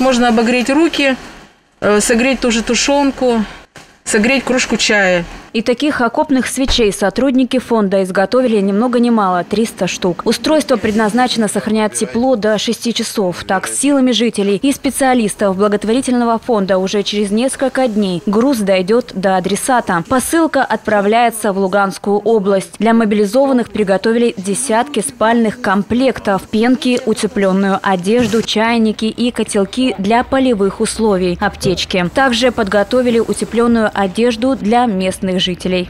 Можно обогреть руки, э, согреть тоже тушенку, согреть кружку чая. И таких окопных свечей сотрудники фонда изготовили ни много ни мало – 300 штук. Устройство предназначено сохранять тепло до 6 часов. Так, с силами жителей и специалистов благотворительного фонда уже через несколько дней груз дойдет до адресата. Посылка отправляется в Луганскую область. Для мобилизованных приготовили десятки спальных комплектов, пенки, утепленную одежду, чайники и котелки для полевых условий, аптечки. Также подготовили утепленную одежду для местных жителей.